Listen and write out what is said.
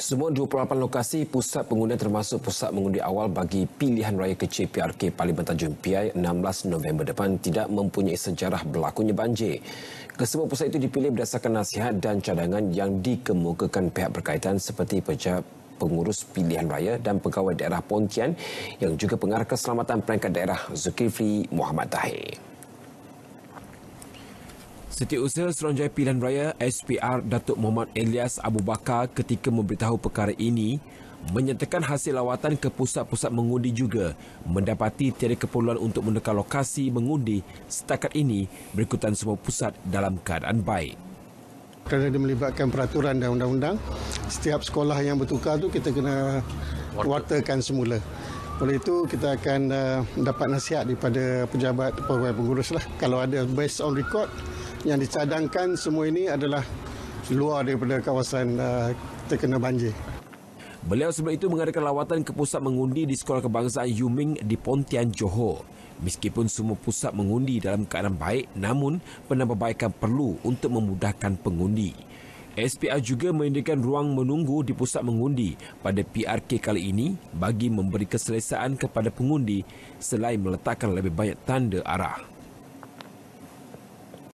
Semua 28 lokasi pusat pengundian termasuk pusat mengundi awal bagi pilihan raya kecil PRK Parlimen Tanjung Piai 16 November depan tidak mempunyai sejarah berlakunya banjir. Kesemua pusat itu dipilih berdasarkan nasihat dan cadangan yang dikemukakan pihak berkaitan seperti pejabat pengurus pilihan raya dan pegawai daerah Pontian yang juga pengarah keselamatan perangkat daerah Zulkifli Muhammad Tahir. Setiausaha Seronjaya Pilihan Raya SPR Datuk Muhammad Elias Abu Bakar ketika memberitahu perkara ini menyatakan hasil lawatan ke pusat-pusat mengundi juga mendapati tiada keperluan untuk menekan lokasi mengundi setakat ini berikutan semua pusat dalam keadaan baik. Kerana dia melibatkan peraturan dan undang-undang, setiap sekolah yang bertukar tu kita kena waterkan semula. Oleh itu kita akan uh, dapat nasihat daripada pejabat pegawai pengurus lah. Kalau ada based on record, yang dicadangkan semua ini adalah luar daripada kawasan uh, terkena banjir. Beliau sebelum itu mengadakan lawatan ke pusat mengundi di Sekolah Kebangsaan Yuming di Pontian, Johor. Meskipun semua pusat mengundi dalam keadaan baik, namun penambahbaikan perlu untuk memudahkan pengundi. SPR juga menyediakan ruang menunggu di pusat mengundi pada PRK kali ini bagi memberi keselesaan kepada pengundi selain meletakkan lebih banyak tanda arah.